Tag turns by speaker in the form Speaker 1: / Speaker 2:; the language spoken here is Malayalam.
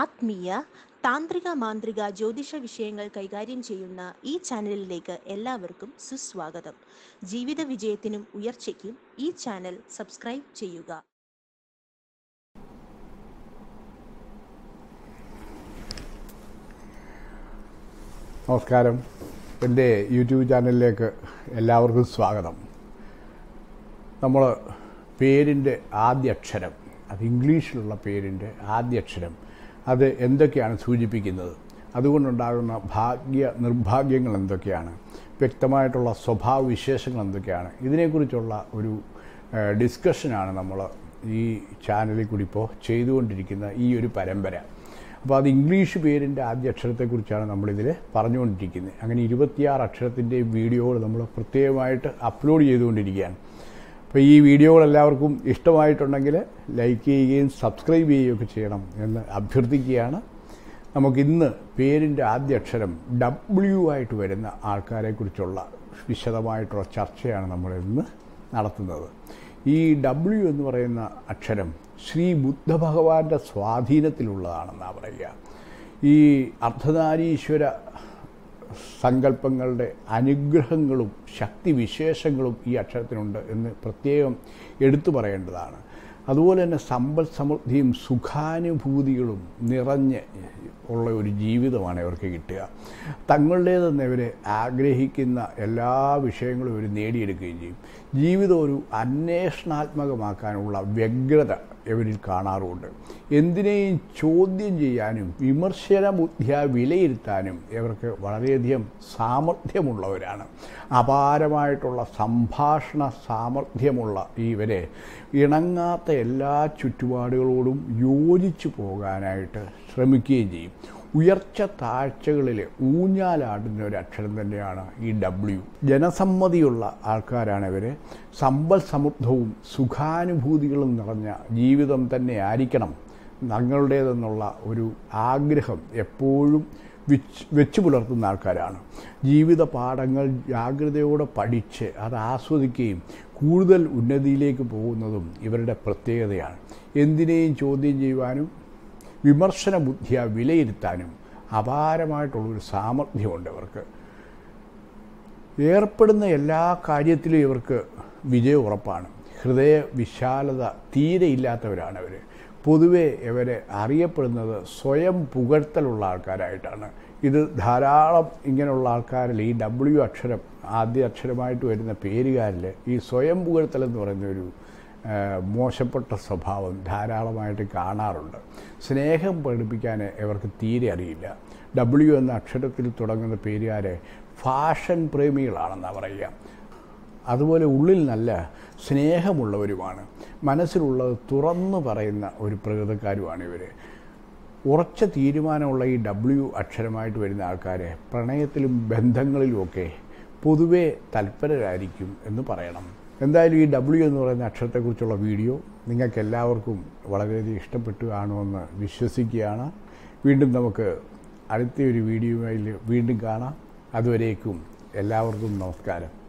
Speaker 1: ആത്മീയ താന്ത്രിക മാന്ത്രിക ജ്യോതിഷ വിഷയങ്ങൾ കൈകാര്യം ചെയ്യുന്ന ഈ ചാനലിലേക്ക് എല്ലാവർക്കും സുസ്വാഗതം. ജീവിത വിജയത്തിനും ഉയർച്ചയ്ക്കും ഈ ചാനൽ സബ്സ്ക്രൈബ് ചെയ്യുക.
Speaker 2: നമസ്കാരം. എന്റെ യൂട്യൂബ് ചാനലിലേക്ക് എല്ലാവർക്കും സ്വാഗതം. നമ്മൾ പേരിന്റെ ആദ്യ അക്ഷരം അത് ഇംഗ്ലീഷിലുള്ള പേരിന്റെ ആദ്യ അക്ഷരം അത് എന്തൊക്കെയാണ് സൂചിപ്പിക്കുന്നത്? അതുകൊണ്ടുണ്ടാകുന്ന ഭാഗ്യ നിർഭാഗ്യങ്ങൾ എന്തൊക്കെയാണ്? വ്യക്തമായിട്ടുള്ള സ്വഭാവവിശേഷങ്ങൾ എന്തൊക്കെയാണ്? ഇതിനെക്കുറിച്ചുള്ള ഒരു ഡിസ്കഷനാണ് നമ്മൾ ഈ ചാനലിൽ കൂടി ഇപ്പോൾ ചെയ്തുകൊണ്ടിരിക്കുന്ന ഈ ഒരു പരമ്പര. അപ്പോൾ അത് ഇംഗ്ലീഷ് പേരിന്റെ ആദ്യ അക്ഷരത്തെക്കുറിച്ചാണ് നമ്മളിതിൽ പറഞ്ഞുകൊണ്ടിരിക്കുന്നത്. അങ്ങനെ ഇരുപത്തിയാറ് അക്ഷരത്തിന്റെ വീഡിയോകൾ നമ്മൾ പ്രത്യേകമായിട്ട് അപ്ലോഡ് ചെയ്തുകൊണ്ടിരിക്കുകയാണ്. അപ്പോൾ ഈ വീഡിയോകൾ എല്ലാവർക്കും ഇഷ്ടമായിട്ടുണ്ടെങ്കിൽ ലൈക്ക് ചെയ്യുകയും സബ്സ്ക്രൈബ് ചെയ്യുകയൊക്കെ ചെയ്യണം എന്ന് അഭ്യർത്ഥിക്കുകയാണ്. നമുക്കിന്ന് പേരിന്റെ ആദ്യ അക്ഷരം ഡബ്ല്യു ആയിട്ട് വരുന്ന ആൾക്കാരെക്കുറിച്ചുള്ള വിശദമായിട്ടുള്ള ചർച്ചയാണ് നമ്മൾ ഇന്ന് നടത്തുന്നത്. ഈ ഡബ്ല്യു എന്ന് പറയുന്ന അക്ഷരം ശ്രീ ബുദ്ധ ഭഗവാന്റെ സ്വാധീനത്തിലുള്ളതാണെന്നാണ് പറയുക. ഈ അർദ്ധനാരീശ്വര സങ്കല്പങ്ങളുടെ അനുഗ്രഹങ്ങളും ശക്തി വിശേഷങ്ങളും ഈ അക്ഷരത്തിനുണ്ട് എന്ന് പ്രത്യേകം എടുത്തു പറയേണ്ടതാണ്. അതുപോലെ തന്നെ സമ്പൽ സമൃദ്ധിയും സുഖാനുഭൂതികളും നിറഞ്ഞ് ഉള്ള ഒരു ജീവിതമാണ് അവർക്ക് കിട്ടുക. തങ്ങളുടേതെന്ന് ഇവർ ആഗ്രഹിക്കുന്ന എല്ലാ വിഷയങ്ങളും ഇവർ നേടിയെടുക്കുകയും ചെയ്യും. ജീവിതം ഒരു അന്വേഷണാത്മകമാക്കാനുള്ള വ്യഗ്രത ഇവരിൽ കാണാറുമുണ്ട് എന്തിനേയും ചോദ്യം ചെയ്യാനും വിമർശന ബുദ്ധിയ വിലയിരുത്താനും ഇവർക്ക് വളരെയധികം സാമർഥ്യമുള്ളവരാണ്. അപാരമായിട്ടുള്ള സംഭാഷണ സാമർഥ്യമുള്ള ഇവരെ ഇണങ്ങാത്ത എല്ലാ ചുറ്റുപാടുകളോടും യോജിച്ചു പോകാനായിട്ട് ശ്രമിക്കുകയും ചെയ്യും. ഉയർച്ച താഴ്ചകളിൽ ഊഞ്ഞാലാടുന്ന ഒരു അക്ഷരം തന്നെയാണ് ഈ ഡബ്ല്യു ജനസമ്മതിയുള്ള ആൾക്കാരാണ് ഇവർ സമ്പൽ സമൃദ്ധവും സുഖാനുഭൂതികളും നിറഞ്ഞ ജീവിതം തന്നെ ആയിരിക്കണം തങ്ങളുടേതെന്നുള്ള ഒരു ആഗ്രഹം എപ്പോഴും വെച്ച് വെച്ചു പുലർത്തുന്ന ആൾക്കാരാണ്. ജീവിത പാഠങ്ങൾ ജാഗ്രതയോടെ പഠിച്ച് അത് ആസ്വദിക്കുകയും കൂടുതൽ ഉന്നതിയിലേക്ക് പോകുന്നതും ഇവരുടെ പ്രത്യേകതയാണ്. എന്തിനേയും ചോദ്യം ചെയ്യുവാനും വിമർശന ബുദ്ധിയ വിലയിരുത്താനും അപാരമായിട്ടുള്ളൊരു സാമർഥ്യമുണ്ട് ഇവർക്ക്. ഏർപ്പെടുന്ന എല്ലാ കാര്യത്തിലും ഇവർക്ക് വിജയം ഉറപ്പാണ്. ഹൃദയ വിശാലത തീരെ ഇല്ലാത്തവരാണ് അവർ പൊതുവെ ഇവരെ അറിയപ്പെടുന്നത് സ്വയം പുകഴ്ത്തലുള്ള ആൾക്കാരായിട്ടാണ്. ഇത് ധാരാളം ഇങ്ങനെയുള്ള ആൾക്കാരിൽ ഈ ഡബ്ല്യു അക്ഷരം ആദ്യ അക്ഷരമായിട്ട് വരുന്ന പേരുകാരിൽ ഈ സ്വയം പുകഴ്ത്തൽ എന്ന് പറയുന്ന ഒരു മോശപ്പെട്ട സ്വഭാവം ധാരാളമായിട്ട് കാണാറുണ്ട്. സ്നേഹം പ്രകടിപ്പിക്കാൻ ഇവർക്ക് തീരെ അറിയില്ല. ഡബ്ല്യു എന്ന അക്ഷരത്തിൽ തുടങ്ങുന്ന പേരുകാരെ ഫാഷൻ പ്രേമികളാണെന്നാണ് പറയുക. അതുപോലെ ഉള്ളിൽ നല്ല സ്നേഹമുള്ളവരുമാണ്. മനസ്സിലുള്ളത് തുറന്നു പറയുന്ന ഒരു പ്രകൃതക്കാരുമാണ് ഇവർ ഉറച്ച തീരുമാനമുള്ള ഈ ഡബ്ല്യു അക്ഷരമായിട്ട് വരുന്ന ആൾക്കാരെ പ്രണയത്തിലും ബന്ധങ്ങളിലുമൊക്കെ പൊതുവെ തൽപരരായിരിക്കും എന്ന് പറയണം. എന്തായാലും ഈ ഡബ്ല്യു എന്ന് പറയുന്ന അക്ഷരത്തെക്കുറിച്ചുള്ള വീഡിയോ നിങ്ങൾക്ക് എല്ലാവർക്കും വളരെയധികം ഇഷ്ടപ്പെട്ടു കാണുമെന്ന് വിശ്വസിക്കുകയാണ്. വീണ്ടും നമുക്ക് അടുത്ത ഒരു വീഡിയോയിൽ വീണ്ടും കാണാം. അതുവരേക്കും എല്ലാവർക്കും നമസ്കാരം.